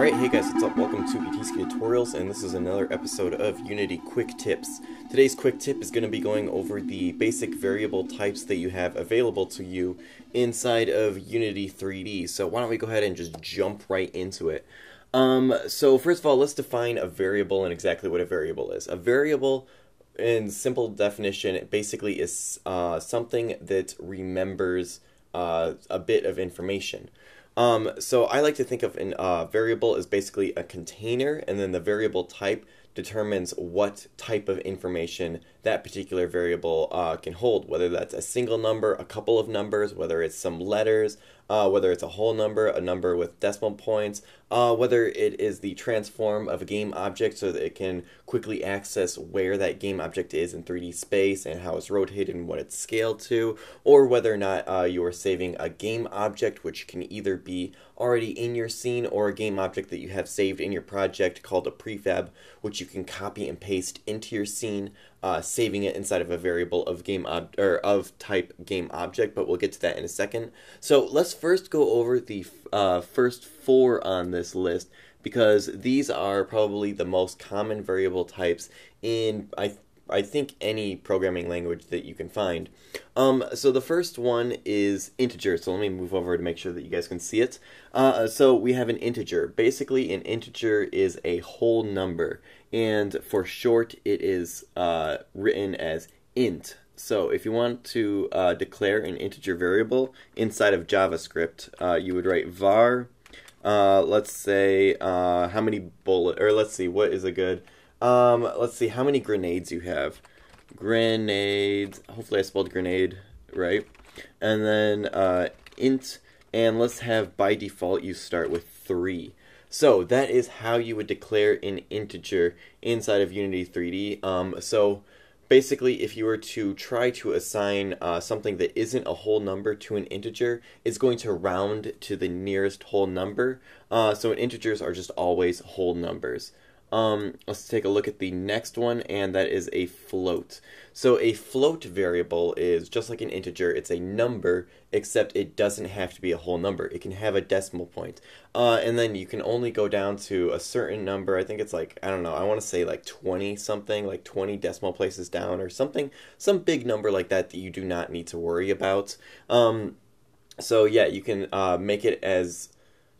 Alright, hey guys, what's up? Welcome to Eteeski Tutorials, and this is another episode of Unity Quick Tips. Today's quick tip is going to be going over the basic variable types that you have available to you inside of Unity 3D. So why don't we go ahead and just jump right into it. Um, so first of all, let's define a variable and exactly what a variable is. A variable, in simple definition, basically is uh, something that remembers uh, a bit of information. Um, so I like to think of a uh, variable as basically a container, and then the variable type determines what type of information that particular variable uh, can hold, whether that's a single number, a couple of numbers, whether it's some letters, uh, whether it's a whole number, a number with decimal points, uh, whether it is the transform of a game object so that it can quickly access where that game object is in 3D space and how it's rotated and what it's scaled to, or whether or not uh, you are saving a game object which can either be already in your scene or a game object that you have saved in your project called a prefab, which you can copy and paste into your scene uh, saving it inside of a variable of game ob- or of type game object, but we'll get to that in a second. So let's first go over the uh, first four on this list because these are probably the most common variable types in I I think any programming language that you can find. Um, so the first one is integer. So let me move over to make sure that you guys can see it. Uh, so we have an integer. Basically, an integer is a whole number, and for short, it is uh, written as int. So if you want to uh, declare an integer variable inside of JavaScript, uh, you would write var. Uh, let's say uh, how many bullet, or let's see what is a good. Um, let's see how many grenades you have. Grenades. Hopefully, I spelled grenade right. And then uh, int, and let's have by default you start with three. So that is how you would declare an integer inside of Unity 3D. Um, so basically, if you were to try to assign uh, something that isn't a whole number to an integer, it's going to round to the nearest whole number. Uh, so integers are just always whole numbers. Um, let's take a look at the next one, and that is a float. So a float variable is just like an integer, it's a number, except it doesn't have to be a whole number. It can have a decimal point. Uh, and then you can only go down to a certain number. I think it's like, I don't know, I want to say like 20 something, like 20 decimal places down or something, some big number like that that you do not need to worry about. Um, so yeah, you can uh, make it as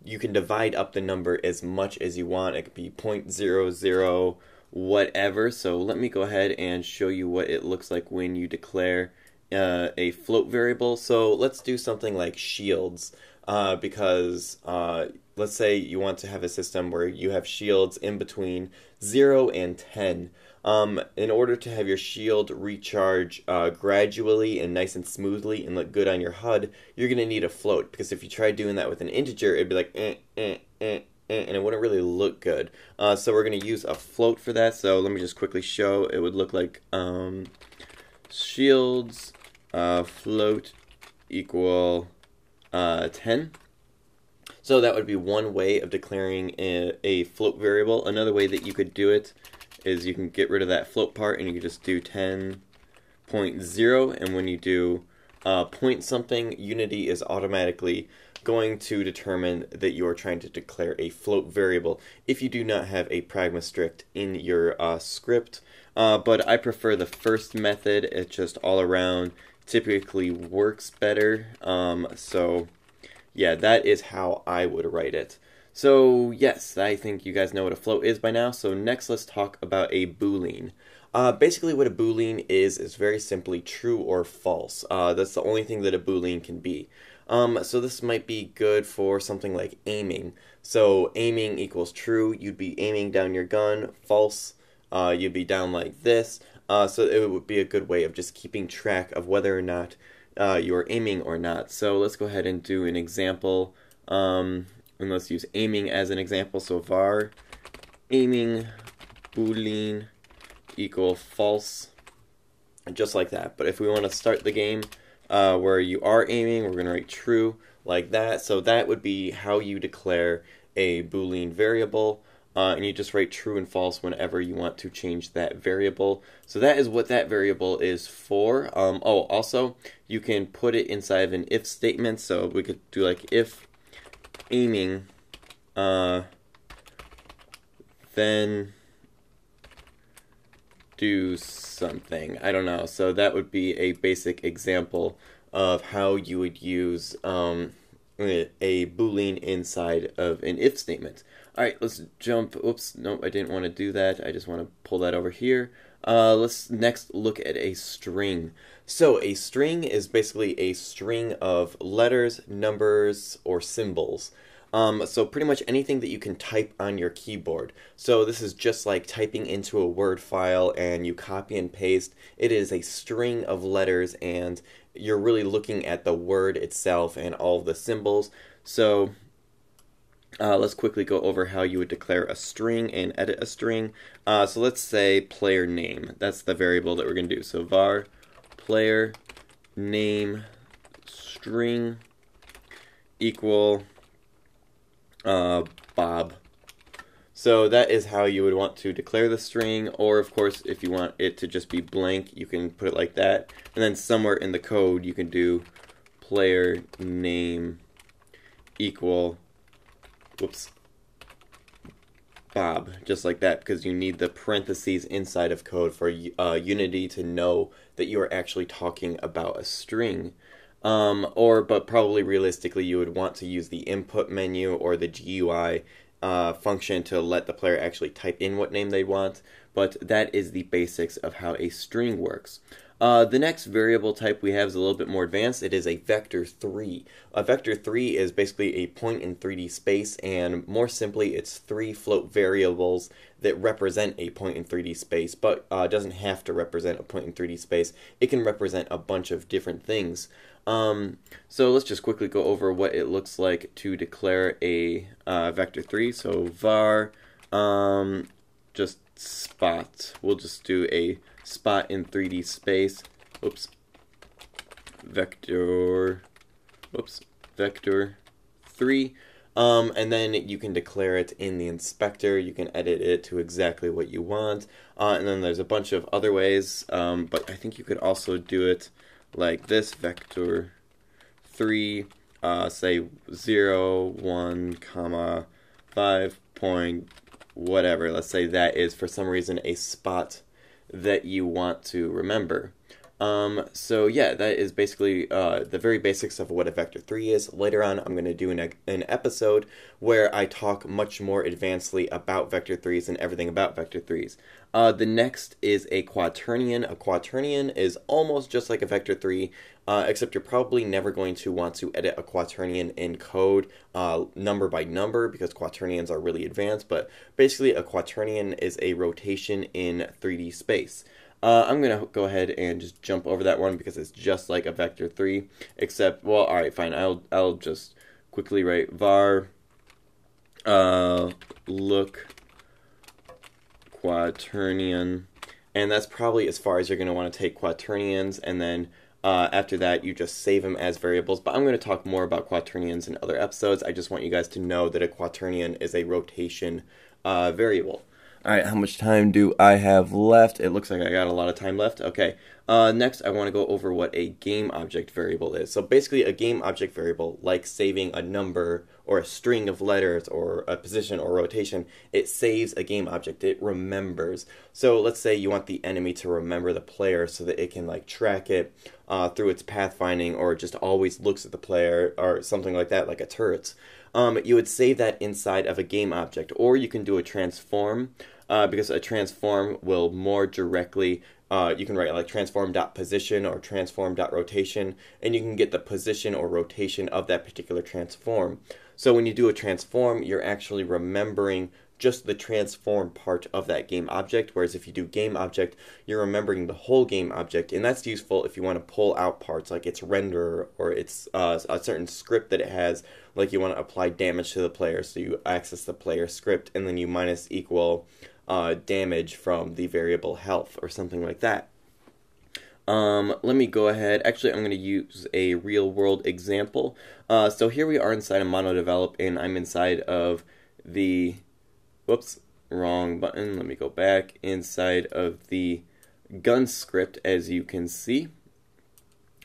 you can divide up the number as much as you want. It could be 0.00 whatever. So let me go ahead and show you what it looks like when you declare uh, a float variable. So let's do something like shields uh, because uh, let's say you want to have a system where you have shields in between 0 and 10. Um, in order to have your shield recharge uh, gradually and nice and smoothly and look good on your HUD, you're going to need a float because if you try doing that with an integer, it'd be like eh, eh, eh, eh, and it wouldn't really look good. Uh, so we're going to use a float for that. So let me just quickly show. It would look like um, shields uh, float equal uh, 10. So that would be one way of declaring a, a float variable. Another way that you could do it is you can get rid of that float part and you can just do 10.0 and when you do uh, point something, Unity is automatically going to determine that you are trying to declare a float variable if you do not have a pragma strict in your uh, script. Uh, but I prefer the first method. It's just all around typically works better. Um, so yeah, that is how I would write it. So yes, I think you guys know what a float is by now. So next let's talk about a boolean. Uh, basically what a boolean is is very simply true or false. Uh, that's the only thing that a boolean can be. Um, so this might be good for something like aiming. So aiming equals true, you'd be aiming down your gun. False, uh, you'd be down like this. Uh, so it would be a good way of just keeping track of whether or not uh, you're aiming or not. So let's go ahead and do an example. Um, and let's use aiming as an example. So var aiming boolean equal false, just like that. But if we want to start the game uh, where you are aiming, we're going to write true like that. So that would be how you declare a boolean variable. Uh, and you just write true and false whenever you want to change that variable. So that is what that variable is for. Um, oh, also, you can put it inside of an if statement. So we could do like if aiming uh, then do something. I don't know. So that would be a basic example of how you would use um, a boolean inside of an if statement. All right, let's jump. Oops, no, I didn't want to do that. I just want to pull that over here. Uh, let's next look at a string. So a string is basically a string of letters, numbers, or symbols. Um, so pretty much anything that you can type on your keyboard. So this is just like typing into a Word file and you copy and paste. It is a string of letters and you're really looking at the word itself and all the symbols. So uh, let's quickly go over how you would declare a string and edit a string. Uh, so let's say player name. That's the variable that we're going to do. So var player name string equal uh, Bob. So that is how you would want to declare the string, or of course, if you want it to just be blank, you can put it like that. And then somewhere in the code, you can do player name equal, whoops, Bob, just like that, because you need the parentheses inside of code for uh, Unity to know that you are actually talking about a string. Um, or, but probably realistically, you would want to use the input menu or the GUI uh, function to let the player actually type in what name they want. But that is the basics of how a string works. Uh, the next variable type we have is a little bit more advanced. It is a vector 3. A vector 3 is basically a point in 3D space, and more simply, it's three float variables that represent a point in 3D space, but uh, doesn't have to represent a point in 3D space. It can represent a bunch of different things. Um, so let's just quickly go over what it looks like to declare a uh, vector 3. So var, um, just spot. We'll just do a spot in 3D space. Oops. Vector. Oops. Vector 3. Um, and then you can declare it in the inspector. You can edit it to exactly what you want. Uh, and then there's a bunch of other ways, um, but I think you could also do it like this vector 3, uh, say 0, 1, comma 5 point whatever. Let's say that is for some reason a spot that you want to remember. Um, so yeah, that is basically uh, the very basics of what a vector 3 is. Later on, I'm going to do an, an episode where I talk much more advancedly about vector 3s and everything about vector 3s. Uh, the next is a quaternion. A quaternion is almost just like a vector 3, uh, except you're probably never going to want to edit a quaternion in code uh, number by number because quaternions are really advanced, but basically a quaternion is a rotation in 3D space. Uh, I'm going to go ahead and just jump over that one because it's just like a vector 3, except, well, alright, fine, I'll, I'll just quickly write var uh, look quaternion, and that's probably as far as you're going to want to take quaternions, and then uh, after that, you just save them as variables. But I'm going to talk more about quaternions in other episodes. I just want you guys to know that a quaternion is a rotation uh, variable. All right, how much time do I have left? It looks like I got a lot of time left. Okay, uh, next I want to go over what a game object variable is. So basically a game object variable, like saving a number or a string of letters or a position or rotation, it saves a game object. It remembers. So let's say you want the enemy to remember the player so that it can like track it uh, through its pathfinding or just always looks at the player or something like that, like a turret um, you would save that inside of a game object, or you can do a transform uh, because a transform will more directly. Uh, you can write like transform.position or transform.rotation, and you can get the position or rotation of that particular transform. So when you do a transform, you're actually remembering just the transform part of that game object. Whereas if you do game object, you're remembering the whole game object, and that's useful if you want to pull out parts like its render or its uh, a certain script that it has. Like you want to apply damage to the player, so you access the player script, and then you minus equal uh, damage from the variable health or something like that. Um, let me go ahead. Actually, I'm going to use a real world example. Uh, so here we are inside of MonoDevelop, and I'm inside of the whoops, wrong button. Let me go back inside of the gun script as you can see.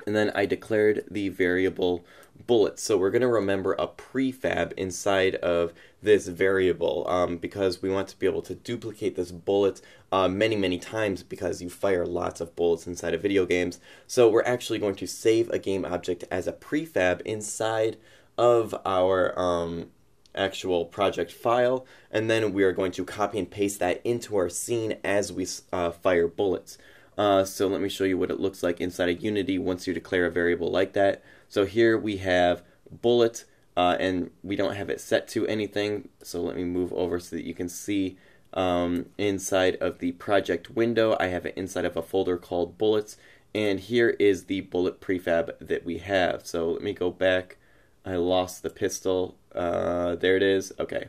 and then I declared the variable bullets. So we're going to remember a prefab inside of this variable um, because we want to be able to duplicate this bullet uh, many, many times because you fire lots of bullets inside of video games. So we're actually going to save a game object as a prefab inside of our um, actual project file, and then we are going to copy and paste that into our scene as we uh, fire bullets. Uh, so let me show you what it looks like inside of Unity once you declare a variable like that. So here we have bullet, uh, and we don't have it set to anything. So let me move over so that you can see um, inside of the project window. I have it inside of a folder called bullets, and here is the bullet prefab that we have. So let me go back. I lost the pistol. Uh, there it is. Okay.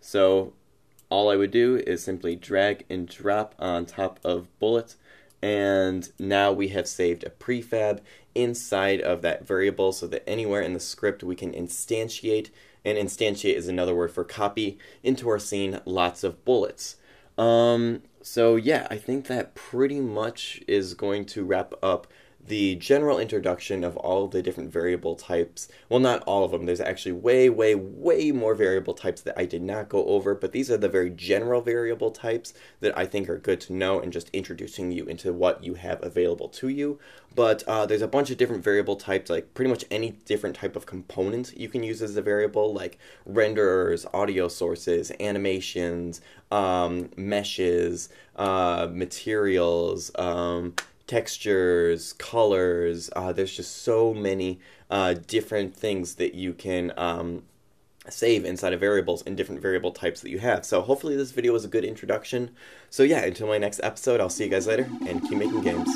So all I would do is simply drag and drop on top of bullet and now we have saved a prefab inside of that variable so that anywhere in the script we can instantiate and instantiate is another word for copy into our scene lots of bullets um, so yeah i think that pretty much is going to wrap up the general introduction of all the different variable types. Well, not all of them. There's actually way, way, way more variable types that I did not go over, but these are the very general variable types that I think are good to know and just introducing you into what you have available to you. But uh, there's a bunch of different variable types, like pretty much any different type of component you can use as a variable, like renderers, audio sources, animations, um, meshes, uh, materials, um, textures, colors. Uh, there's just so many uh, different things that you can um, save inside of variables and different variable types that you have. So hopefully this video was a good introduction. So yeah, until my next episode, I'll see you guys later and keep making games.